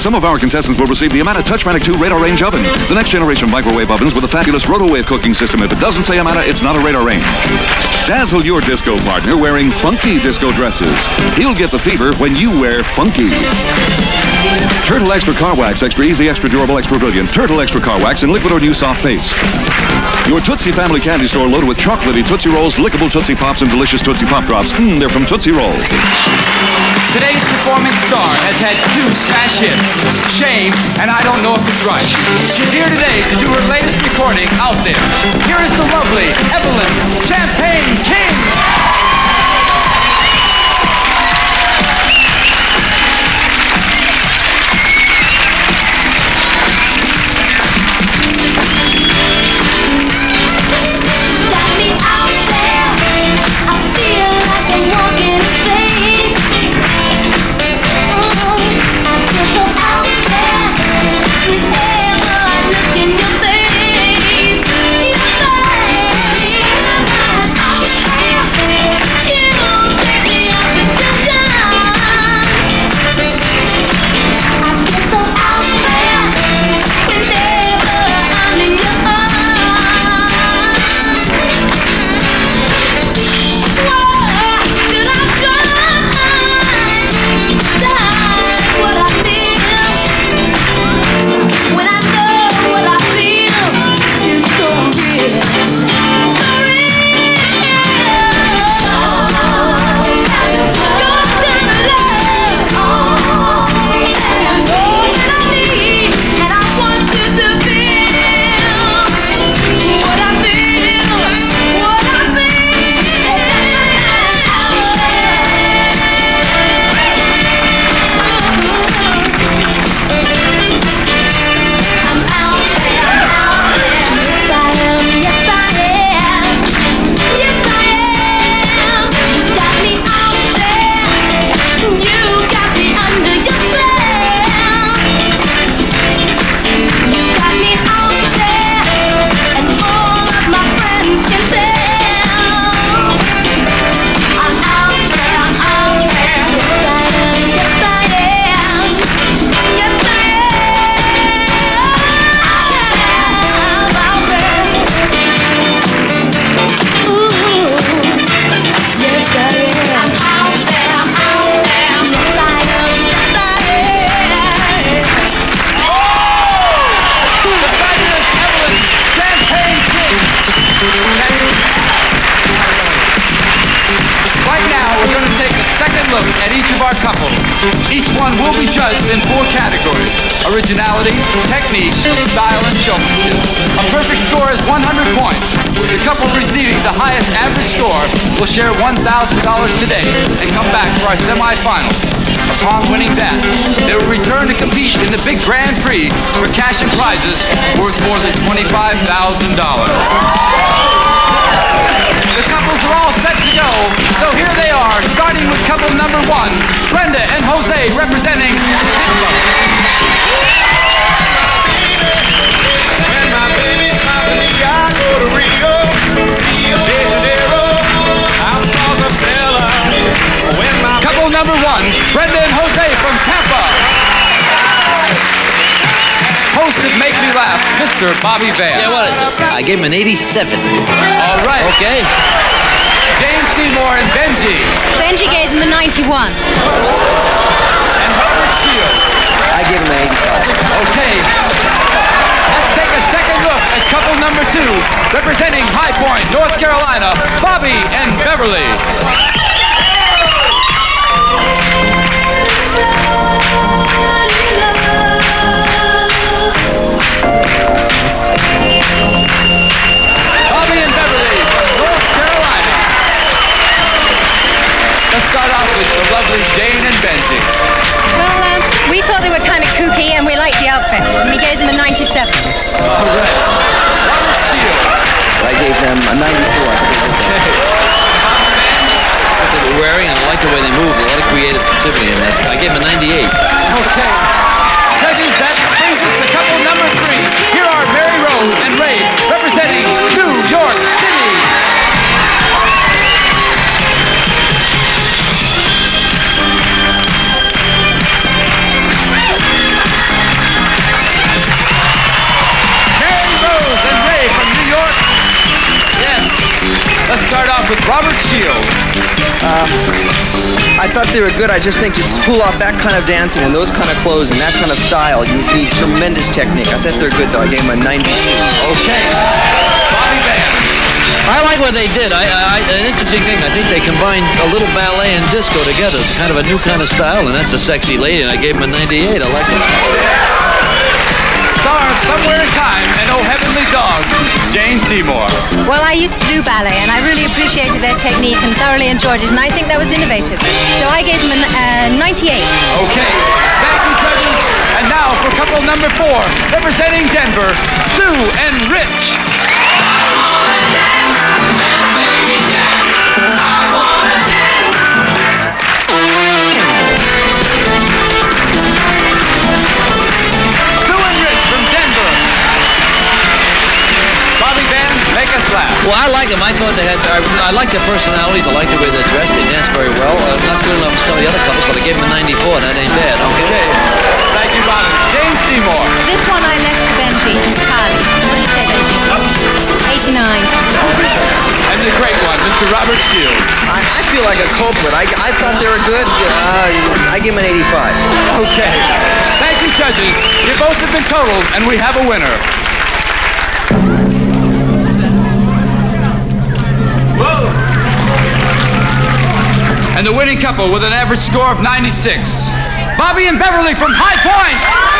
Some of our contestants will receive the Amana Touchmatic 2 Radarange Oven, the next generation microwave ovens with a fabulous rotowave cooking system. If it doesn't say Amana, it's not a Radarange. Dazzle your disco partner wearing funky disco dresses. He'll get the fever when you wear funky. Turtle Extra Car Wax, extra easy, extra durable, extra brilliant. Turtle Extra Car Wax in liquid or new soft paste. Your Tootsie Family Candy Store loaded with chocolatey Tootsie Rolls, lickable Tootsie Pops, and delicious Tootsie Pop Drops. Mmm, they're from Tootsie Roll. Today's performing star has had two smash hits, Shame and I Don't Know If It's Right. She's here today to do her latest recording, Out There. Here is the lovely Evelyn our couples. Each one will be judged in four categories originality, technique, style, and showmanship. A perfect score is 100 points. The couple receiving the highest average score will share $1,000 today and come back for our semifinals. Upon winning that, they will return to compete in the big Grand Prix for cash and prizes worth more than $25,000. The couples are all set to go, so here they are, starting with couple number one, Brenda and Jose representing Tampa. Mr. Bobby Van. Yeah, what is it? I gave him an 87. All right. Okay. Jane Seymour and Benji. Benji gave him a 91. And Robert Shields. I give him an 85. Okay. Let's take a second look at couple number two, representing High Point, North Carolina, Bobby and Beverly. All right. Robert Shields. I gave them a 94. I think they were what they were wearing, and I like the way they move. A lot of creativity in that. I gave them a 98. Okay. Judges, that brings us to couple number three. Here are with Robert Shields. Uh, I thought they were good. I just think to pull off that kind of dancing and those kind of clothes and that kind of style, you need tremendous technique. I thought they're good though. I gave them a 92. Okay. Bobby Van. I like what they did. I, I, an interesting thing. I think they combined a little ballet and disco together. It's kind of a new kind of style, and that's a sexy lady. And I gave him a 98. I like it. Star of Somewhere in Time and Oh Heavenly Dog, Jane Seymour. Well, I used to do ballet, and I really appreciated their technique and thoroughly enjoyed it, and I think that was innovative. So I gave them a uh, 98. Okay. Thank you, judges. And now for couple number four, representing Denver, Sue and Rich. Well, I like them. I thought they had. I, I like their personalities. I like the way they're dressed. They dance very well. Uh, not good enough for some of the other couples, but I gave them a 94. That ain't bad. Okay. Okay. Thank you, Bobby. Jane Seymour. This one I left to Benji entirely. What do you say, Benji? 89. And the great one, Mr. Robert Shields. I, I feel like a culprit. I, I thought they were good. Uh, I give them an 85. Okay. Thank you, judges. You both have been totaled, and we have a winner. And the winning couple with an average score of 96. Bobby and Beverly from High Point.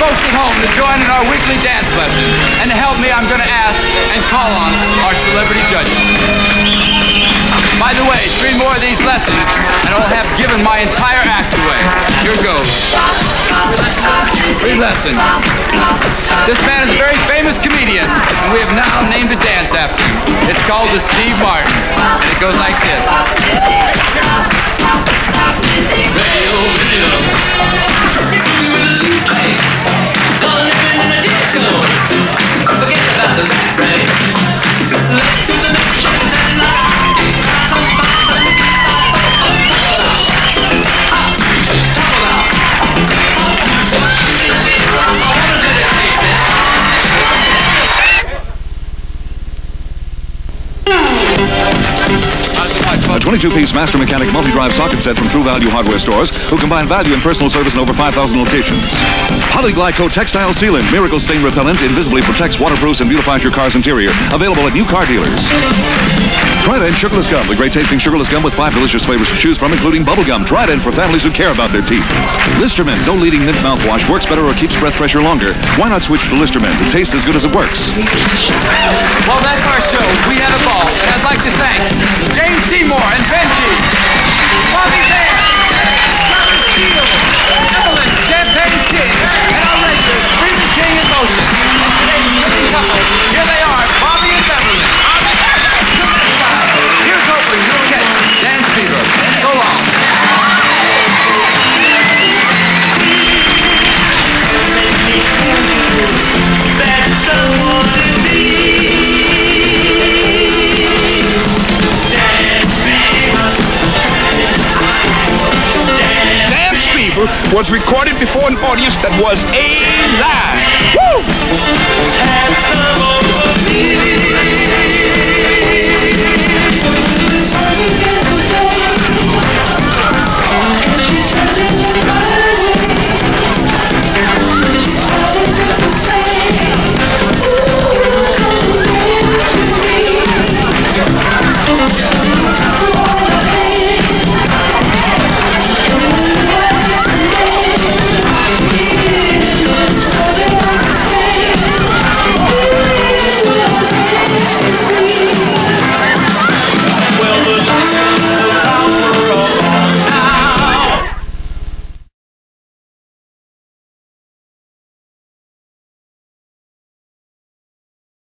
Folks at home to join in our weekly dance lesson. And to help me, I'm going to ask and call on our celebrity judges. By the way, three more of these lessons, and I'll have given my entire act away. Here goes. Free lesson. This man is a very famous comedian, and we have now named a dance after him. It's called the Steve Martin, and it goes like this. Radio, radio. 22-piece Master Mechanic multi-drive socket set from True Value Hardware stores who combine value and personal service in over 5,000 locations. Polyglycoat Textile Sealant Miracle Stain Repellent invisibly protects, waterproofs, and beautifies your car's interior. Available at new car dealers. Trident Sugarless Gum, the great tasting sugarless gum with five delicious flavors to choose from, including bubblegum. Trident for families who care about their teeth. Listermint, no leading mint mouthwash, works better or keeps breath fresher longer. Why not switch to Listermint? It tastes as good as it works. Well, that's our show. We had a ball, and I'd like to thank Jane Seymour and Benji, Bobby was recorded before an audience that was A-Live.